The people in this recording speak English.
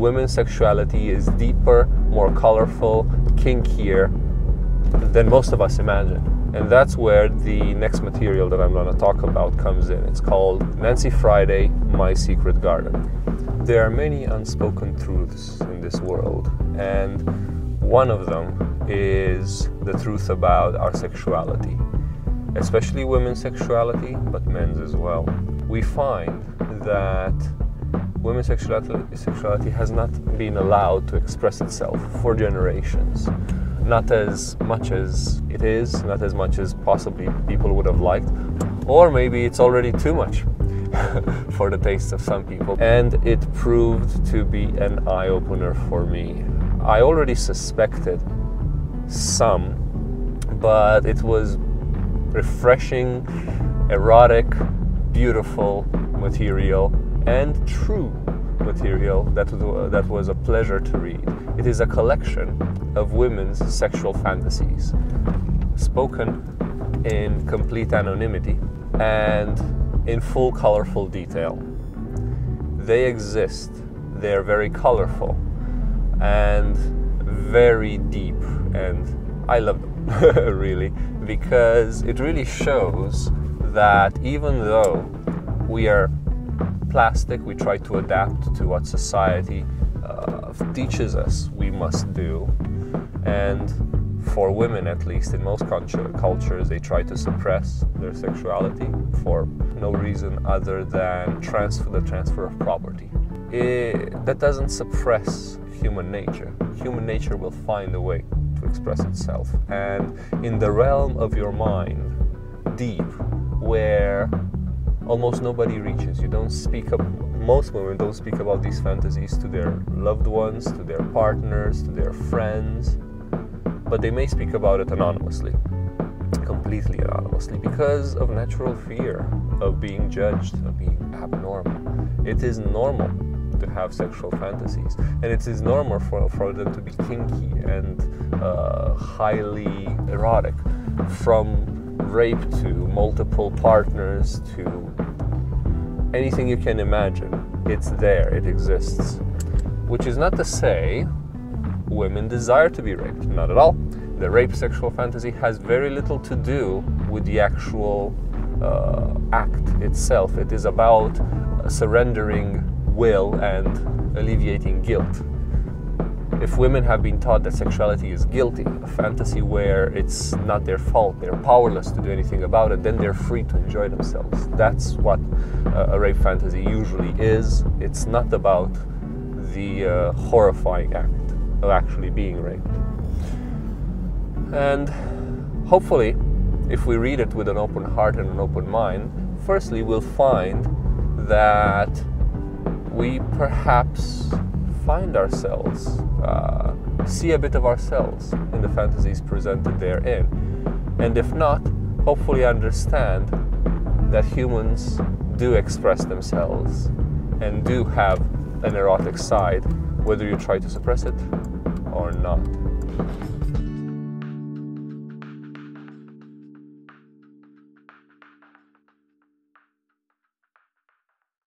women's sexuality is deeper, more colorful, kinkier than most of us imagine. And that's where the next material that I'm going to talk about comes in. It's called Nancy Friday My Secret Garden. There are many unspoken truths in this world, and one of them is the truth about our sexuality, especially women's sexuality, but men's as well. We find that women's sexuality, sexuality has not been allowed to express itself for generations not as much as it is, not as much as possibly people would have liked, or maybe it's already too much for the taste of some people. And it proved to be an eye opener for me. I already suspected some, but it was refreshing, erotic, beautiful material, and true material that, that was a pleasure to read. It is a collection of women's sexual fantasies, spoken in complete anonymity and in full colorful detail. They exist, they're very colorful and very deep, and I love them really because it really shows that even though we are plastic, we try to adapt to what society uh, teaches us we must do. And for women, at least in most cultures, they try to suppress their sexuality for no reason other than transfer the transfer of property. It, that doesn't suppress human nature. Human nature will find a way to express itself. And in the realm of your mind, deep, where almost nobody reaches. You don't speak up, most women don't speak about these fantasies to their loved ones, to their partners, to their friends, but they may speak about it anonymously, completely anonymously, because of natural fear of being judged, of being abnormal. It is normal to have sexual fantasies, and it is normal for, for them to be kinky and uh, highly erotic from rape to multiple partners to anything you can imagine. It's there, it exists. Which is not to say women desire to be raped, not at all. The rape sexual fantasy has very little to do with the actual uh, act itself. It is about surrendering will and alleviating guilt if women have been taught that sexuality is guilty, a fantasy where it's not their fault, they're powerless to do anything about it, then they're free to enjoy themselves. That's what uh, a rape fantasy usually is. It's not about the uh, horrifying act of actually being raped. And hopefully, if we read it with an open heart and an open mind, firstly, we'll find that we perhaps find ourselves, uh, see a bit of ourselves in the fantasies presented therein. And if not, hopefully understand that humans do express themselves and do have an erotic side, whether you try to suppress it or not.